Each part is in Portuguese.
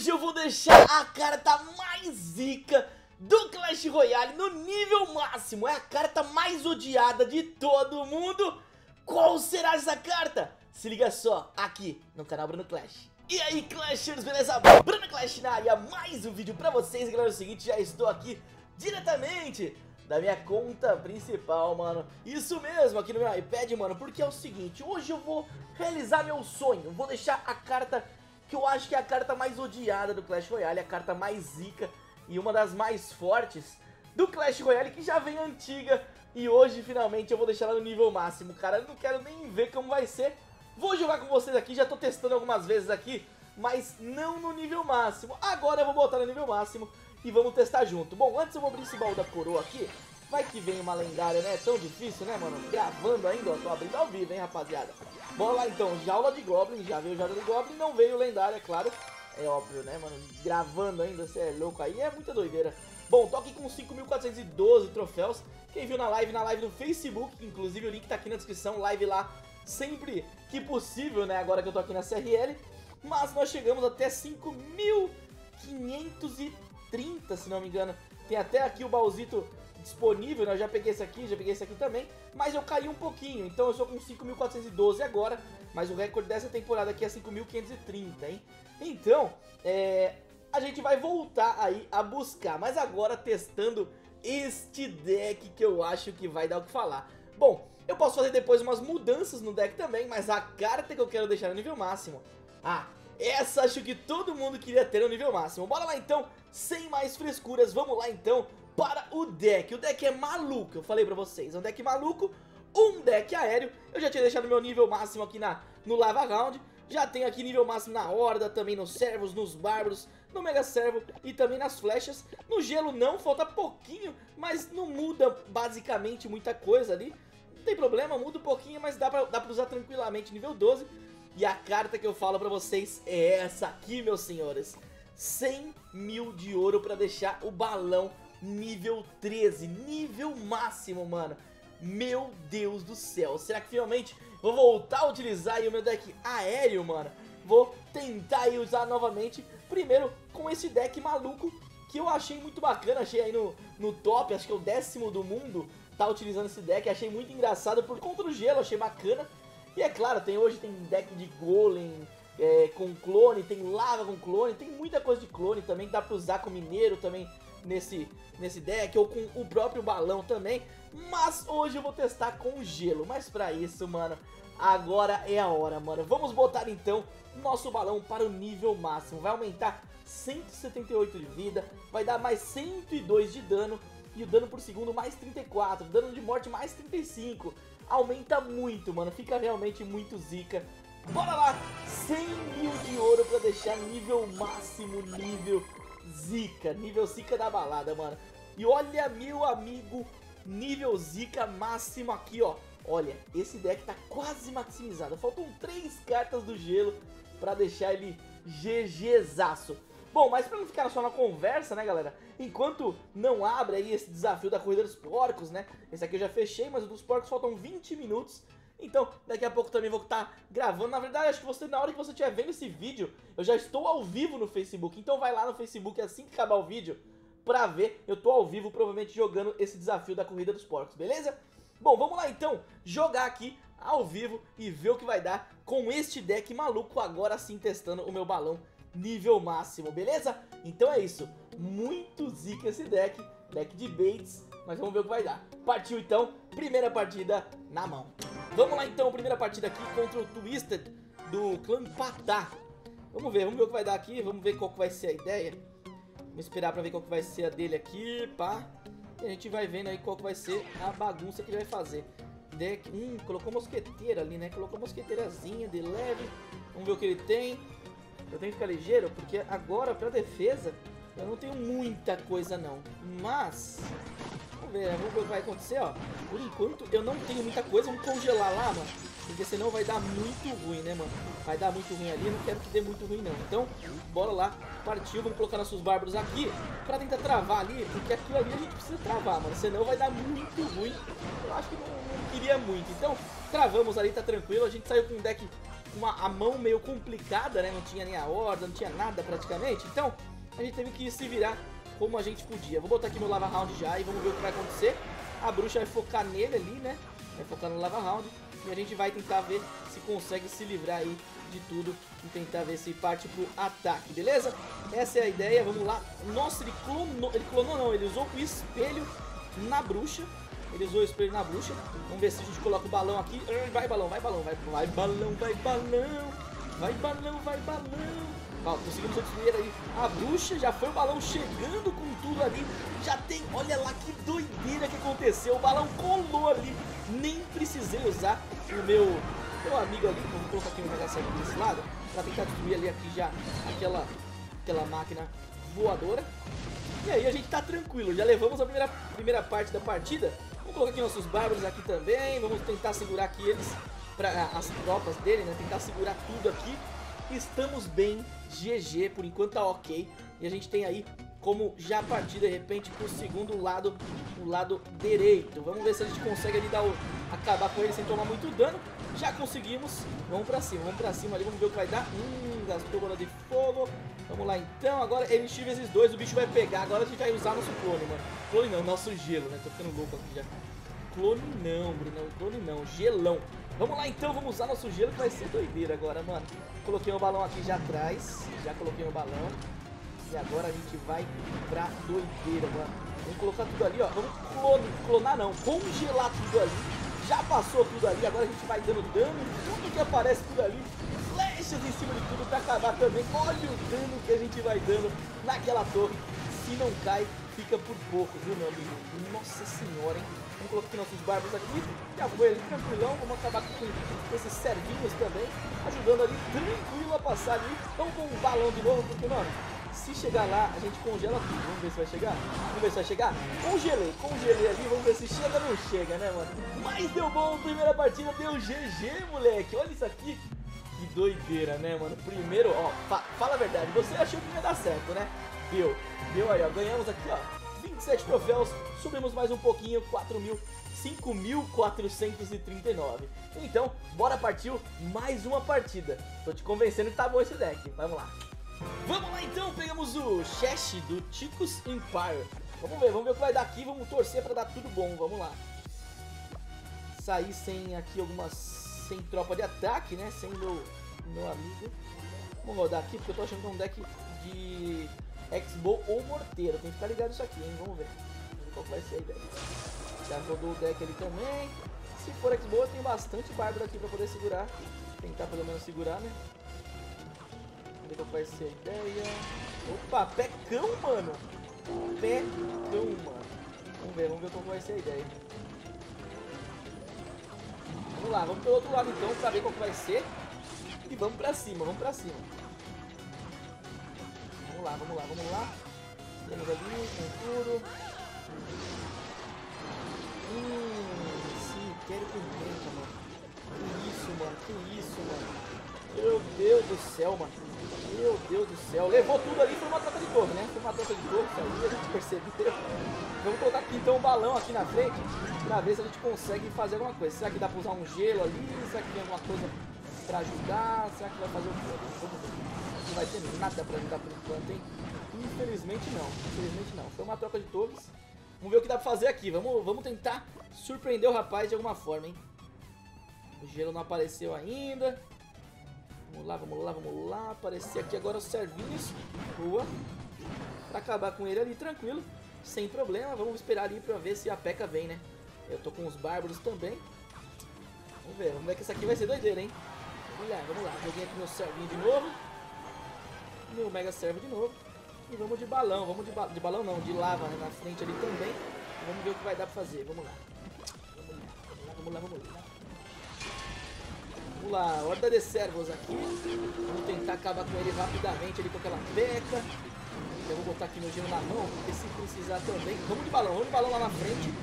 hoje eu vou deixar a carta mais zica do Clash Royale no nível máximo. É a carta mais odiada de todo mundo. Qual será essa carta? Se liga só, aqui no canal Bruno Clash. E aí Clashers, beleza? Bruno Clash na área, mais um vídeo pra vocês. Galera, é o seguinte, já estou aqui diretamente da minha conta principal, mano. Isso mesmo, aqui no meu iPad, mano, porque é o seguinte, hoje eu vou realizar meu sonho. Vou deixar a carta que eu acho que é a carta mais odiada do Clash Royale, a carta mais zica e uma das mais fortes do Clash Royale, que já vem antiga. E hoje, finalmente, eu vou deixar ela no nível máximo, cara. Eu não quero nem ver como vai ser. Vou jogar com vocês aqui, já tô testando algumas vezes aqui, mas não no nível máximo. Agora eu vou botar no nível máximo e vamos testar junto. Bom, antes eu vou abrir esse baú da coroa aqui. Vai que vem uma lendária, né? É tão difícil, né, mano? Gravando ainda, ó. Tô abrindo ao vivo, hein, rapaziada. Bora lá, então. Jaula de Goblin. Já veio Jaula de Goblin. Não veio lendária, é claro. É óbvio, né, mano? Gravando ainda, você é louco aí. É muita doideira. Bom, tô aqui com 5.412 troféus. Quem viu na live, na live do Facebook, inclusive o link tá aqui na descrição. Live lá sempre que possível, né? Agora que eu tô aqui na CRL. Mas nós chegamos até 5.530, se não me engano. Tem até aqui o baúzito disponível, né? Eu já peguei esse aqui, já peguei esse aqui também, mas eu caí um pouquinho, então eu sou com 5.412 agora, mas o recorde dessa temporada aqui é 5.530, hein? Então, é, a gente vai voltar aí a buscar, mas agora testando este deck que eu acho que vai dar o que falar. Bom, eu posso fazer depois umas mudanças no deck também, mas a carta que eu quero deixar no nível máximo, ah, essa acho que todo mundo queria ter no nível máximo. Bora lá então, sem mais frescuras, vamos lá então para o deck. O deck é maluco, eu falei pra vocês, é um deck maluco, um deck aéreo. Eu já tinha deixado meu nível máximo aqui na, no Lava Round, já tenho aqui nível máximo na Horda, também nos Servos, nos Bárbaros, no Mega Servo e também nas Flechas. No Gelo não, falta pouquinho, mas não muda basicamente muita coisa ali. Não tem problema, muda um pouquinho, mas dá pra, dá pra usar tranquilamente nível 12. E a carta que eu falo pra vocês é essa aqui, meus senhores. 100 mil de ouro pra deixar o balão nível 13, nível máximo, mano. Meu Deus do céu, será que finalmente vou voltar a utilizar o meu deck aéreo, mano? Vou tentar aí usar novamente, primeiro com esse deck maluco que eu achei muito bacana, achei aí no, no top, acho que é o décimo do mundo, tá utilizando esse deck, achei muito engraçado por conta do gelo, achei bacana. E é claro, tem hoje tem deck de golem é, com clone, tem lava com clone, tem muita coisa de clone também, dá pra usar com mineiro também, nesse, nesse deck, ou com o próprio balão também. Mas hoje eu vou testar com gelo. Mas pra isso, mano, agora é a hora, mano. Vamos botar então nosso balão para o nível máximo. Vai aumentar 178 de vida, vai dar mais 102 de dano e o dano por segundo mais 34, dano de morte mais 35. Aumenta muito, mano, fica realmente muito zica. Bora lá, 100 mil de ouro pra deixar nível máximo, nível zica, nível zica da balada, mano. E olha, meu amigo, nível zica máximo aqui, ó. Olha, esse deck tá quase maximizado. Faltam três cartas do gelo pra deixar ele GGzaço. Bom, mas pra não ficar só na conversa, né, galera? Enquanto não abre aí esse desafio da Corrida dos Porcos, né? Esse aqui eu já fechei, mas o dos Porcos faltam 20 minutos. Então, daqui a pouco também vou estar tá gravando. Na verdade, acho que você, na hora que você estiver vendo esse vídeo, eu já estou ao vivo no Facebook. Então vai lá no Facebook assim que acabar o vídeo pra ver. Eu tô ao vivo, provavelmente jogando esse desafio da Corrida dos Porcos, beleza? Bom, vamos lá então, jogar aqui ao vivo e ver o que vai dar com este deck maluco, agora sim testando o meu balão nível máximo, beleza? Então é isso, muito zica esse deck, deck de baits, mas vamos ver o que vai dar. Partiu então, primeira partida na mão. Vamos lá então, primeira partida aqui contra o Twisted do clã Patá. Vamos ver, vamos ver o que vai dar aqui, vamos ver qual que vai ser a ideia. Vamos esperar pra ver qual que vai ser a dele aqui, pá. E a gente vai vendo aí qual que vai ser a bagunça que ele vai fazer. Deck, hum, colocou mosqueteira ali, né? Colocou mosqueteirazinha de leve. Vamos ver o que ele tem. Eu tenho que ficar ligeiro, porque agora pra defesa eu não tenho muita coisa não. Mas Vamos ver, vamos ver o que vai acontecer, ó. Por enquanto, eu não tenho muita coisa. Vamos congelar lá, mano. Porque senão vai dar muito ruim, né, mano? Vai dar muito ruim ali. Eu não quero que dê muito ruim, não. Então, bora lá. Partiu. Vamos colocar nossos bárbaros aqui pra tentar travar ali. Porque aquilo ali a gente precisa travar, mano. Senão vai dar muito ruim. Eu acho que não, não queria muito. Então, travamos ali, tá tranquilo. A gente saiu com um deck uma, a mão meio complicada, né? Não tinha nem a horda, não tinha nada praticamente. Então, a gente teve que se virar como a gente podia. Vou botar aqui no Lava Round já e vamos ver o que vai acontecer. A bruxa vai focar nele ali, né? Vai focar no Lava Round. E a gente vai tentar ver se consegue se livrar aí de tudo e tentar ver se parte pro ataque, beleza? Essa é a ideia, vamos lá. Nossa, ele clonou, ele clonou não, ele usou o espelho na bruxa. Ele usou o espelho na bruxa. Vamos ver se a gente coloca o balão aqui. Vai balão, vai balão, vai, vai balão, vai balão. Vai balão, vai balão. Ó, conseguimos destruir aí a bruxa, já foi o balão chegando com tudo ali. Já tem, olha lá que doideira que aconteceu. O balão colou ali. Nem precisei usar o meu, meu amigo ali. Vou colocar aqui o Mega aqui desse lado. Pra tentar destruir ali aqui já aquela, aquela máquina voadora. E aí a gente tá tranquilo. Já levamos a primeira, primeira parte da partida. Vamos colocar aqui nossos bárbaros aqui também. Vamos tentar segurar aqui eles, pra, as tropas dele, né? Tentar segurar tudo aqui. Estamos bem, GG, por enquanto tá ok. E a gente tem aí como já partir de repente pro segundo lado, o lado direito. Vamos ver se a gente consegue ali dar o, acabar com ele sem tomar muito dano. Já conseguimos, vamos pra cima, vamos pra cima ali, vamos ver o que vai dar. Hum, gastou bola de fogo. Vamos lá então, agora estive esses dois, o bicho vai pegar. Agora a gente vai usar nosso clone, mano. Clone não, nosso gelo, né? Tô ficando louco aqui já. Clone não, Bruno, clone não, gelão. Vamos lá então, vamos usar nosso gelo que vai ser doideira agora, mano. Coloquei o balão aqui já atrás, já coloquei o balão. E agora a gente vai pra doideira, mano. Vamos colocar tudo ali, ó. Vamos clone, clonar não, congelar tudo ali. Já passou tudo ali, agora a gente vai dando dano tudo que aparece tudo ali. Flechas em cima de tudo pra acabar também. Olha o dano que a gente vai dando naquela torre. Se não cai, fica por pouco, viu, meu amigo? Nossa senhora, hein? Vamos colocar nossos barbos aqui. Já foi ali tranquilão. Vamos acabar com esses servinhos também. Ajudando ali tranquilo a passar ali. Vamos com um balão de novo, porque, mano, se chegar lá, a gente congela tudo. Vamos ver se vai chegar. Vamos ver se vai chegar. Congelei, congelei ali. Vamos ver se chega ou não chega, né, mano? Mas deu bom. Primeira partida deu GG, moleque. Olha isso aqui. Que doideira, né, mano? Primeiro, ó, fa fala a verdade. Você achou que ia dar certo, né? Deu. Deu aí, ó. Ganhamos aqui, ó. 27 troféus. Subimos mais um pouquinho. 4 mil. 5.439. Então, bora partir mais uma partida. Tô te convencendo que tá bom esse deck. Vamos lá. Vamos lá então, pegamos o Chesh do Ticos Empire. Vamos ver, vamos ver o que vai dar aqui, vamos torcer pra dar tudo bom, vamos lá. Sair sem aqui algumas, sem tropa de ataque, né, sem meu, meu amigo. Vamos rodar aqui, porque eu tô achando que é um deck de X-Bow ou Morteiro, tem que ficar ligado isso aqui, hein, vamos ver. Vamos ver qual vai ser a ideia. Já rodou o deck ali também. Se for X-Bow, tem bastante bárbaro aqui pra poder segurar. Tentar pelo menos segurar, né ver qual vai ser a ideia. Opa, pecão, mano. Pecão, mano. Vamos ver, vamos ver qual vai ser a ideia. Vamos lá, vamos pelo outro lado então pra ver qual vai ser. E vamos pra cima, vamos pra cima. Vamos lá, vamos lá, vamos lá. Temos ali, tudo. Hum, sim, quero pimenta, mano. Que isso, mano, que isso, mano. Meu Deus do céu, mano. Meu Deus do céu. Levou tudo ali, foi uma troca de torre, né? Foi uma troca de torre, aí a gente percebeu. Vamos colocar aqui então um balão aqui na frente, pra ver se a gente consegue fazer alguma coisa. Será que dá pra usar um gelo ali? Será que tem alguma coisa pra ajudar? Será que vai fazer o quê? Vamos ver. Não vai ter nada pra ajudar por enquanto, hein? Infelizmente não, infelizmente não. Foi uma troca de torres. Vamos ver o que dá pra fazer aqui. Vamos, vamos tentar surpreender o rapaz de alguma forma, hein? O gelo não apareceu ainda. Vamos lá, vamos lá, vamos lá. Aparecer aqui agora os servinhos. Boa. Pra acabar com ele ali, tranquilo. Sem problema. Vamos esperar ali pra ver se a P.E.K.K.A vem, né? Eu tô com os bárbaros também. Vamos ver, vamos ver que essa aqui vai ser doideira, hein? Vamos lá, vamos lá. Joguei aqui meu servinho de novo. Meu mega servo de novo. E vamos de balão, vamos de, ba de balão não, de lava né? na frente ali também. Vamos ver o que vai dar pra fazer, vamos lá. Vamos lá, vamos lá, vamos lá. Vamos lá. Vamos lá, horda de servos aqui. Vamos tentar acabar com ele rapidamente ali com aquela peca. Eu vou botar aqui meu gelo na mão, porque se precisar também. Vamos de balão, vamos de balão lá na frente.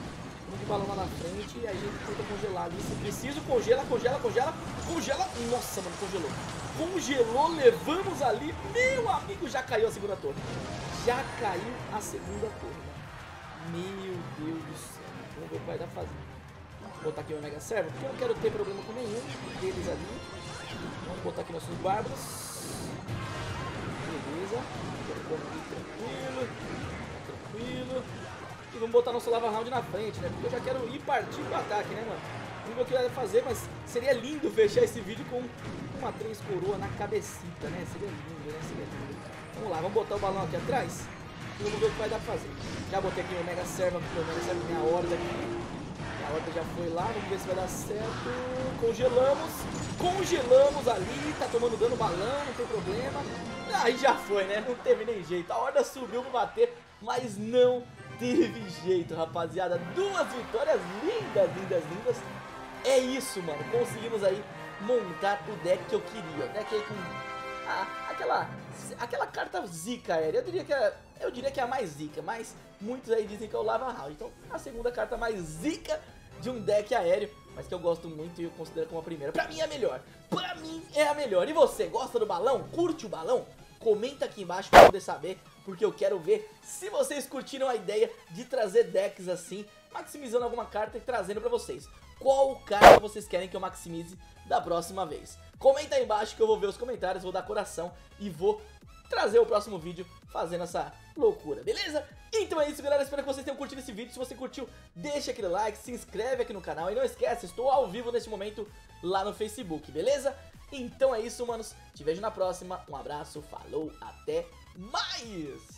Vamos de balão lá na frente e a gente tenta congelar ali. Se preciso, congela, congela, congela, congela. Nossa, mano, congelou. Congelou, levamos ali. Meu amigo, já caiu a segunda torre. Já caiu a segunda torre, mano. Meu Deus do céu. Vamos ver o que vai dar fazer. Vou botar aqui o Mega Servo, porque eu não quero ter problema com nenhum deles ali. Vamos botar aqui nossos bárbaros. Beleza. Tranquilo. Tranquilo. E vamos botar nosso Lava Round na frente, né? Porque eu já quero ir partir pro ataque, né, mano? Não sei o que vai fazer, mas seria lindo fechar esse vídeo com uma três coroa na cabecita, né? Seria lindo, né? Seria lindo. Vamos lá, vamos botar o balão aqui atrás e vamos ver o que vai dar pra fazer. Já botei aqui o Mega Servo, aqui, o Mega Servo, minha horda aqui. A horda já foi lá, vamos ver se vai dar certo. Congelamos, congelamos ali, tá tomando dano balão, não tem problema. Aí já foi, né? Não teve nem jeito. A horda subiu pra bater, mas não teve jeito, rapaziada. Duas vitórias lindas, lindas, lindas. É isso, mano. Conseguimos aí montar o deck que eu queria. O deck aí com a, aquela, aquela carta zica aérea. Eu diria, que é, eu diria que é a mais zica, mas muitos aí dizem que é o Lava Round. Então, a segunda carta mais zica de um deck aéreo, mas que eu gosto muito e eu considero como a primeira. Pra mim é a melhor. Pra mim é a melhor. E você, gosta do balão? Curte o balão? Comenta aqui embaixo pra poder saber, porque eu quero ver se vocês curtiram a ideia de trazer decks assim, maximizando alguma carta e trazendo pra vocês. Qual carta vocês querem que eu maximize da próxima vez? Comenta aí embaixo que eu vou ver os comentários, vou dar coração e vou trazer o próximo vídeo fazendo essa loucura, beleza? Então é isso, galera. Espero que vocês tenham curtido esse vídeo. Se você curtiu, deixa aquele like, se inscreve aqui no canal. E não esquece, estou ao vivo neste momento lá no Facebook, beleza? Então é isso, manos. Te vejo na próxima. Um abraço, falou, até mais!